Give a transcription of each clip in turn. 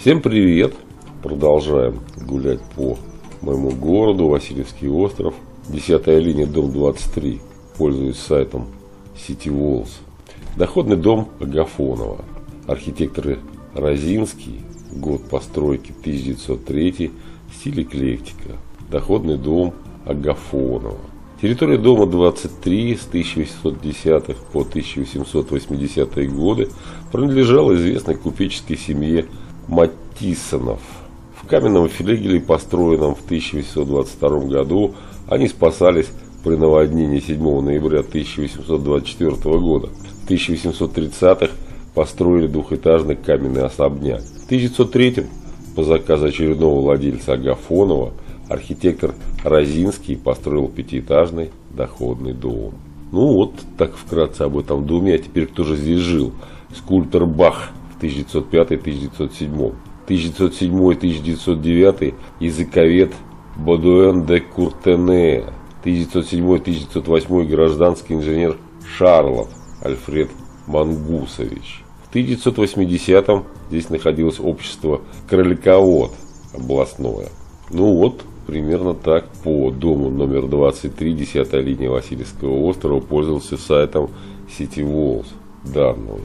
Всем привет! Продолжаем гулять по моему городу, Васильевский остров. Десятая линия, дом 23. Пользуюсь сайтом City Walls. Доходный дом Агафонова. Архитекторы Розинский. Год постройки 1903. Стиль эклектика. Доходный дом Агафонова. Территория дома 23 с 1810 по 1880 годы принадлежала известной купеческой семье Матисонов. В каменном флигеле, построенном в 1822 году, они спасались при наводнении 7 ноября 1824 года. В 1830-х построили двухэтажный каменный особняк. В 1903 по заказу очередного владельца Агафонова архитектор Розинский построил пятиэтажный доходный дом. Ну вот, так вкратце об этом доме. А теперь кто же здесь жил? Скульптор Бах 1905-1907. 1907-1909 языковед Бодуэн де Куртене. 1907-1908 гражданский инженер Шарлов Альфред Мангусович. В 1980-м здесь находилось общество Кроликовод областное. Ну вот, примерно так по дому номер 23, 10 линия Васильевского острова, пользовался сайтом City Walls данными,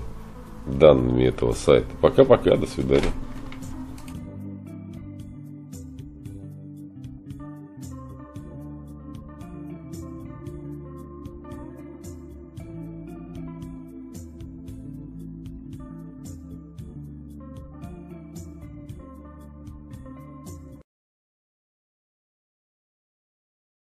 данными этого сайта. Пока-пока, до свидания.